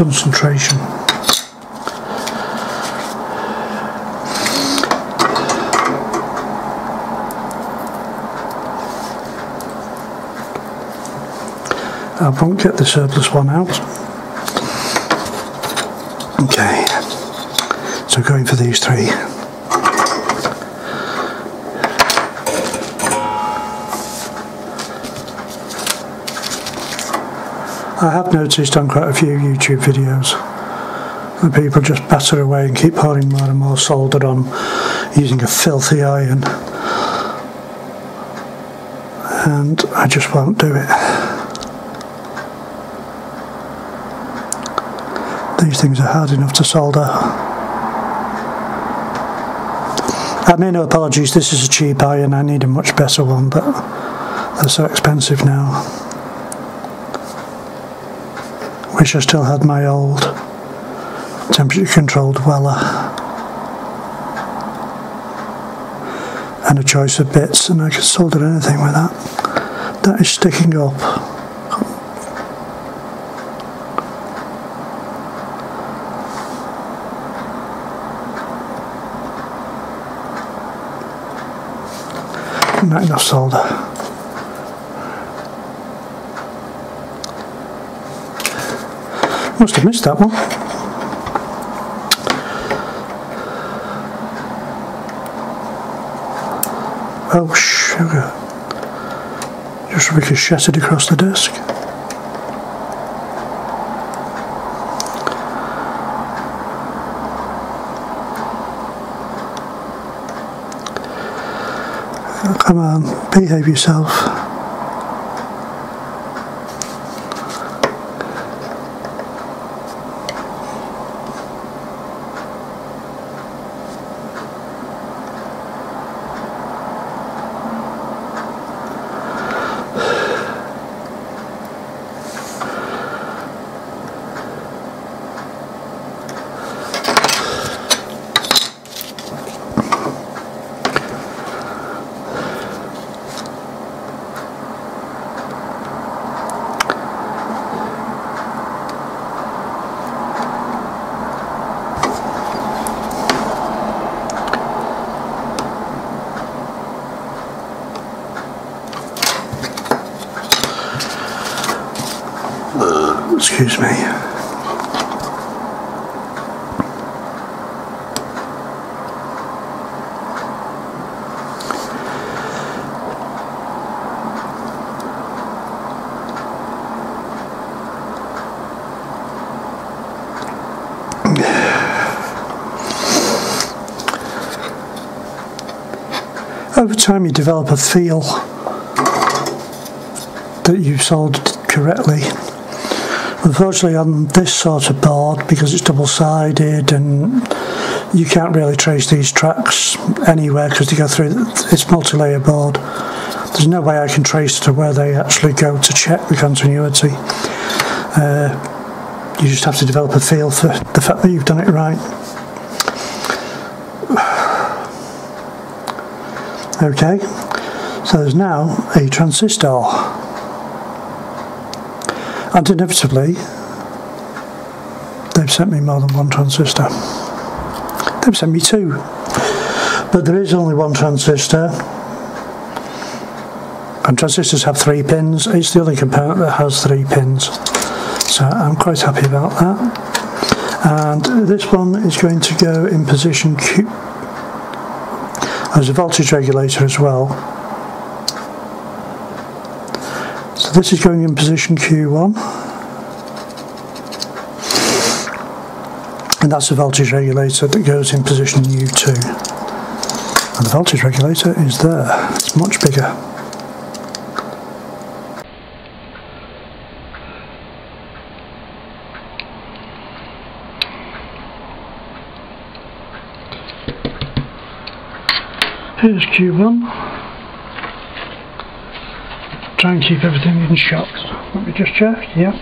concentration. I won't get the surplus one out. Okay, so going for these three. I have noticed on quite a few YouTube videos that people just batter away and keep pouring more and more solder on using a filthy iron and I just won't do it. These things are hard enough to solder. I mean no apologies, this is a cheap iron, I need a much better one but they're so expensive now. Wish I still had my old temperature controlled Weller and a choice of bits and I could solder anything with that. That is sticking up. Not enough solder. Must have missed that one. Oh, sugar. Just ricocheted across the desk. Come on, behave yourself. Excuse me. Over time, you develop a feel that you've soldered correctly. Unfortunately, on this sort of board, because it's double-sided and you can't really trace these tracks anywhere because they go through it's multi-layer board. There's no way I can trace to where they actually go to check the continuity. Uh, you just have to develop a feel for the fact that you've done it right. Okay, so there's now a transistor. And inevitably, they've sent me more than one transistor. They've sent me two. But there is only one transistor. And transistors have three pins. It's the only component that has three pins. So I'm quite happy about that. And this one is going to go in position Q there's a voltage regulator as well. So this is going in position Q1. And that's the voltage regulator that goes in position U2. And the voltage regulator is there. It's much bigger. Here's Q1. Try and keep everything in shot. Let me just check, yeah.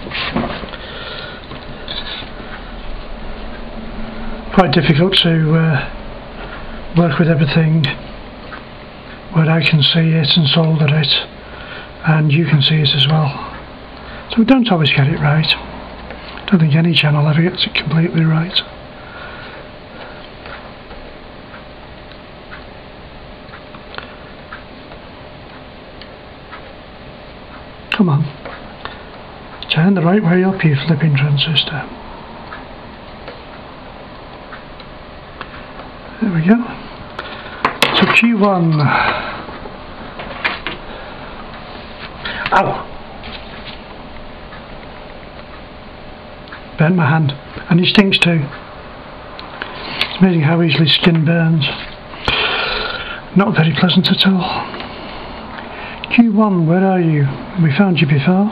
Quite difficult to uh, work with everything where I can see it and solder it and you can see it as well. So we don't always get it right. I don't think any channel ever gets it completely right. Come on. Turn the right way up, you flipping transistor. There we go. So Q1. Ow! Burnt my hand. And he stinks too. It's amazing how easily skin burns. Not very pleasant at all. Q1, where are you? We found you before.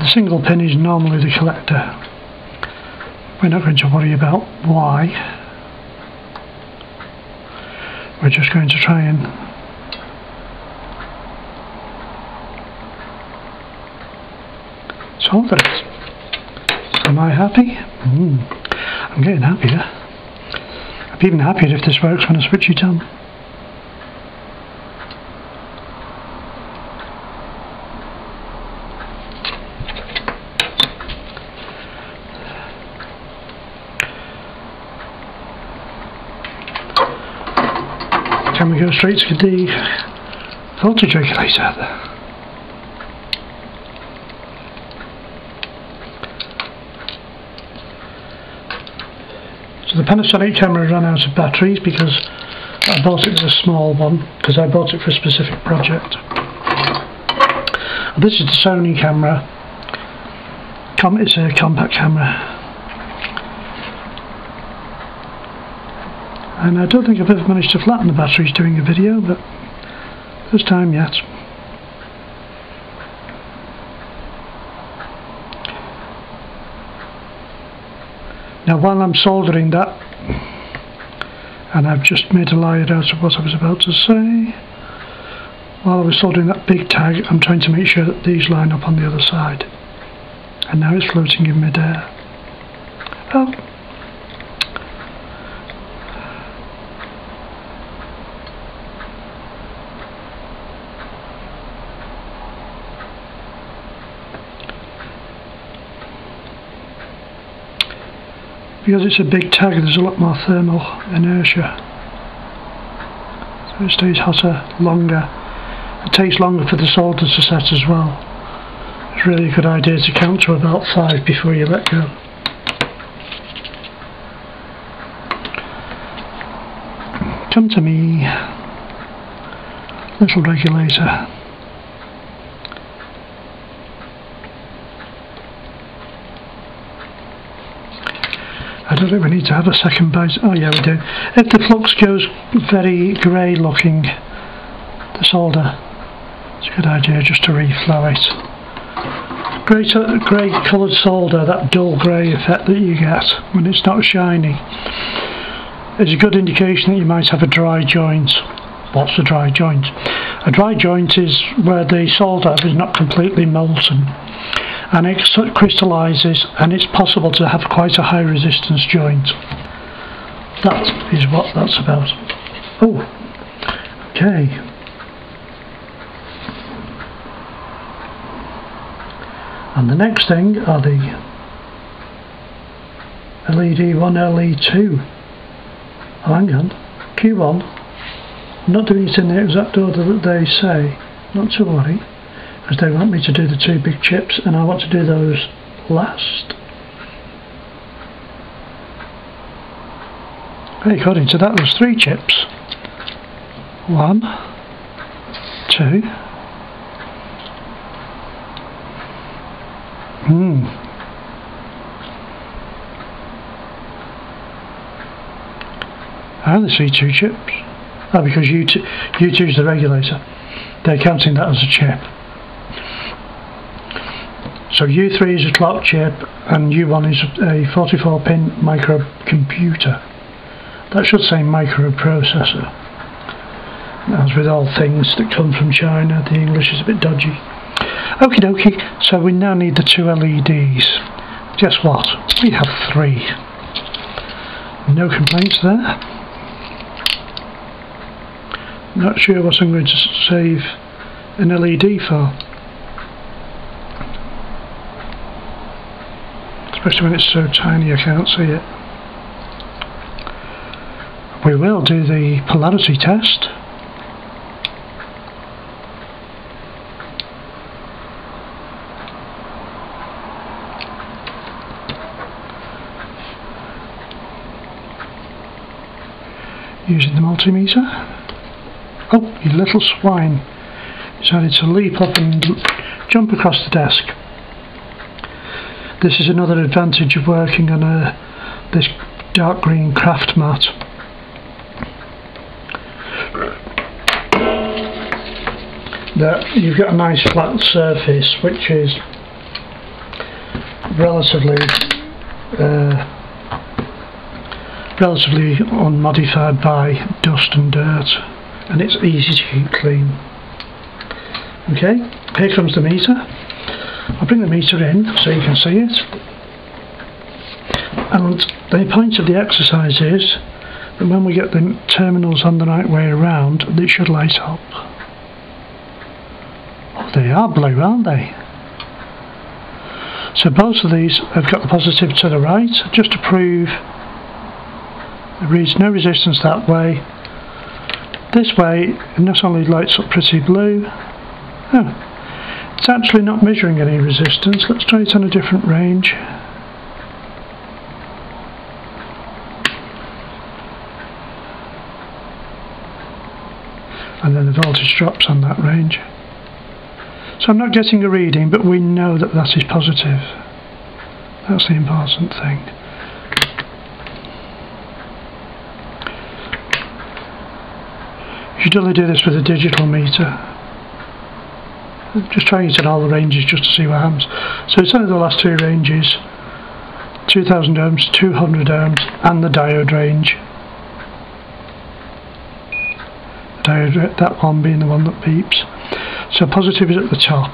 The single pin is normally the collector. We're not going to worry about why. We're just going to try and solve it. Am I happy? Mm. I'm getting happier. I'd be even happier if this works when I switch it on. Can we go straight to the voltage regulator? So the Panasonic camera ran out of batteries because I bought it as a small one because I bought it for a specific project. This is the Sony camera. It's a compact camera and I don't think I've ever managed to flatten the batteries doing a video but first time yet now while I'm soldering that and I've just made a lie out of what I was about to say while I was soldering that big tag I'm trying to make sure that these line up on the other side. And now it's floating in midair. Oh because it's a big tag there's a lot more thermal inertia. So it stays hotter longer. It takes longer for the solder to set as well. It's really a good idea to count to about five before you let go. Come to me. Little regulator I think we need to have a second base. Oh yeah, we do. If the flux goes very grey looking, the solder, it's a good idea just to reflow it. Grey, uh, grey coloured solder, that dull grey effect that you get when it's not shiny, is a good indication that you might have a dry joint. What's a dry joint? A dry joint is where the solder is not completely molten and it crystallizes and it's possible to have quite a high resistance joint. That is what that's about. Oh, okay. And the next thing are the LED 1, LED 2. Oh, hang on, Q1. I'm not doing it in the exact order that they say, not to worry because they want me to do the two big chips and I want to do those last. According to that was three chips. One, two, hmm. I only see two chips. Oh, because you, you choose the regulator. They're counting that as a chip. So U3 is a clock chip and U1 is a 44 pin microcomputer. That should say microprocessor. As with all things that come from China, the English is a bit dodgy. Okie dokie, so we now need the two LEDs. Guess what? We have three. No complaints there. Not sure what I'm going to save an LED for. Especially when it's so tiny I can't see it. We will do the polarity test. using the multimeter. Oh, you little swine. Decided to leap up and jump across the desk. This is another advantage of working on a this dark green craft mat. That you've got a nice flat surface which is relatively uh, relatively unmodified by dust and dirt and it's easy to keep clean. Okay, here comes the meter. I'll bring the meter in so you can see it. And the point of the exercise is that when we get the terminals on the right way around, they should light up. They are blue, aren't they? So both of these have got the positive to the right, just to prove there is no resistance that way. This way it not only lights up pretty blue, oh, it's actually not measuring any resistance. Let's try it on a different range. And then the voltage drops on that range. So I'm not getting a reading, but we know that that is positive. That's the important thing. You should only do this with a digital meter. Just trying it in all the ranges just to see what happens. So it's only the last two ranges. 2000 ohms, 200 ohms and the diode range. Diode, that one being the one that beeps. So positive is at the top.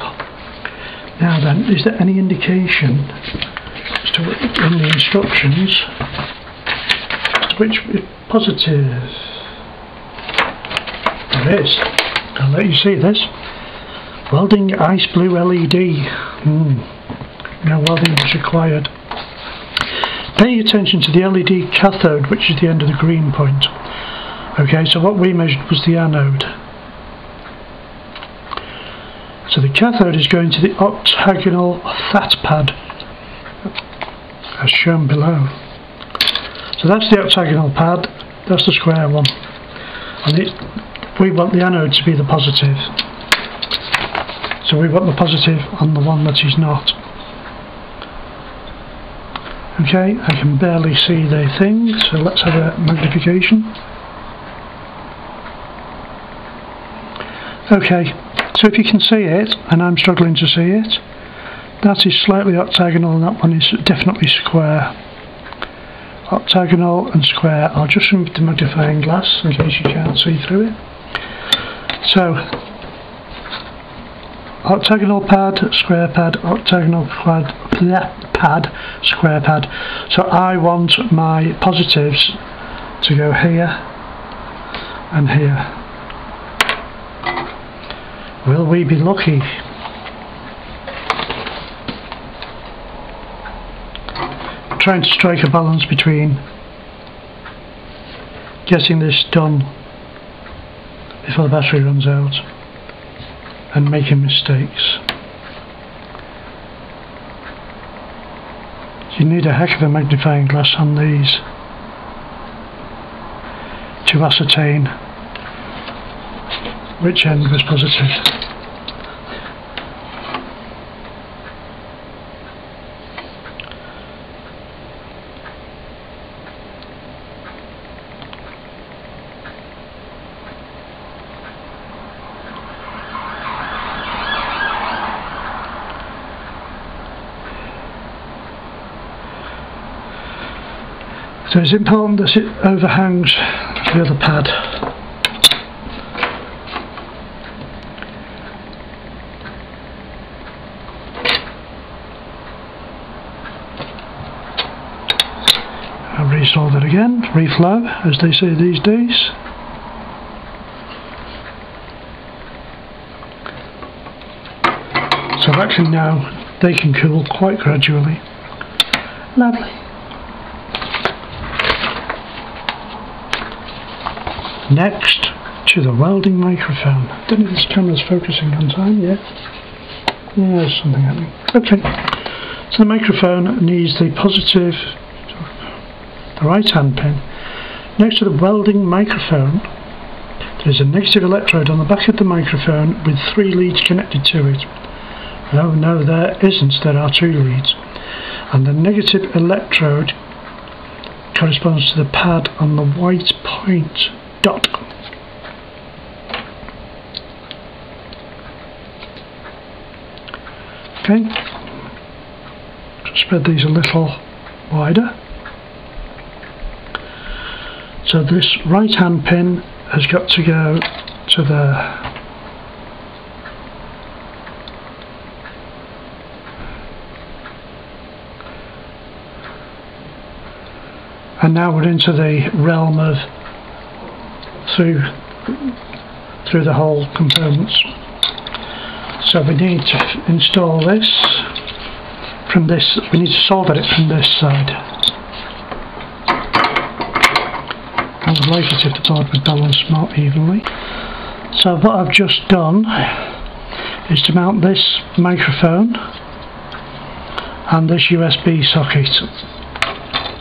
Now then, is there any indication as to in the instructions as to which positive? There is. I'll let you see this. Welding ice blue LED. Mm. No welding is required. Pay attention to the LED cathode, which is the end of the green point. Okay, so what we measured was the anode. So the cathode is going to the octagonal fat pad, as shown below. So that's the octagonal pad, that's the square one. And it, we want the anode to be the positive. So we want the positive on the one that is not. Okay, I can barely see the thing, so let's have a magnification. Okay, so if you can see it, and I'm struggling to see it, that is slightly octagonal and that one is definitely square. Octagonal and square. I'll just remove the magnifying glass in case you can't see through it. So, octagonal pad, square pad, octagonal pad, pad, square pad. So I want my positives to go here and here. Will we be lucky? trying to strike a balance between getting this done before the battery runs out and making mistakes. You need a heck of a magnifying glass on these to ascertain which end was positive. So it's important that it overhangs the other pad. Resolve it again, reflow as they say these days. So actually now, they can cool quite gradually Lovely. Next to the welding microphone. I Don't know if this camera's focusing on time yet. Yeah, there's something happening. Okay. So the microphone needs the positive, the right hand pin. Next to the welding microphone, there's a negative electrode on the back of the microphone with three leads connected to it. No, no, there isn't. There are two leads. And the negative electrode corresponds to the pad on the white point dot. Okay, spread these a little wider. So this right hand pin has got to go to the and now we're into the realm of through through the hole components. So we need to install this from this we need to solder it from this side. I would like it if the board would balance more evenly. So what I've just done is to mount this microphone and this USB socket.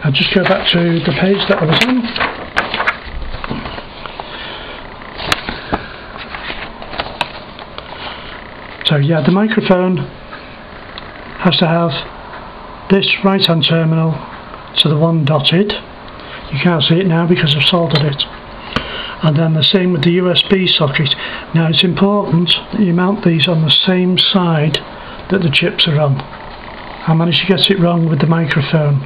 I'll just go back to the page that I was on. Yeah, the microphone has to have this right hand terminal to the one dotted. You can't see it now because I've soldered it. And then the same with the USB socket. Now it's important that you mount these on the same side that the chips are on. I managed to get it wrong with the microphone.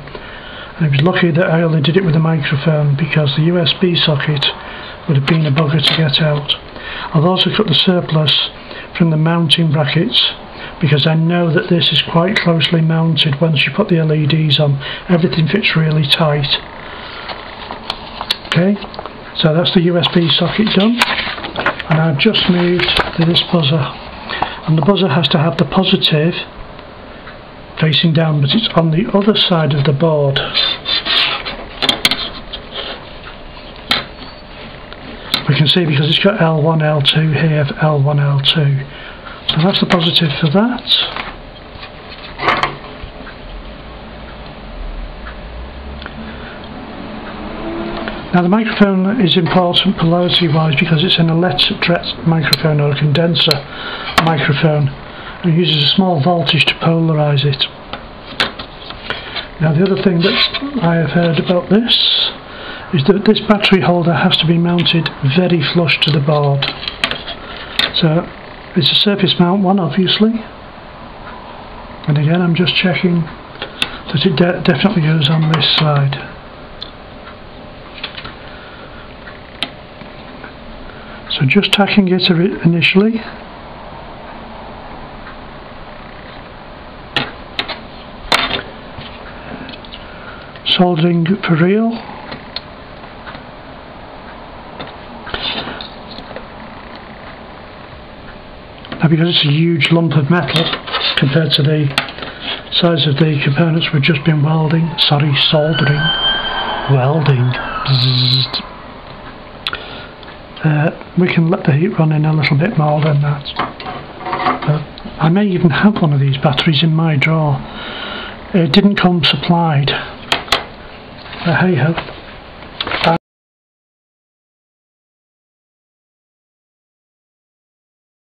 I was lucky that I only did it with the microphone because the USB socket would have been a bugger to get out. I've also cut the surplus from the mounting brackets because I know that this is quite closely mounted once you put the LEDs on. Everything fits really tight. Okay, so that's the USB socket done. And I've just moved to this buzzer. And the buzzer has to have the positive facing down but it's on the other side of the board can see because it's got L1, L2 here, L1, L2 so that's the positive for that Now the microphone is important polarity wise because it's an electret microphone or a condenser microphone and uses a small voltage to polarize it. Now the other thing that I have heard about this is that this battery holder has to be mounted very flush to the board. So it's a surface mount one obviously and again I'm just checking that it de definitely goes on this side. So just tacking it initially soldering for real. Because it's a huge lump of metal compared to the size of the components we've just been welding, sorry soldering, welding, uh, we can let the heat run in a little bit more than that. Uh, I may even have one of these batteries in my drawer. It didn't come supplied but hey ho.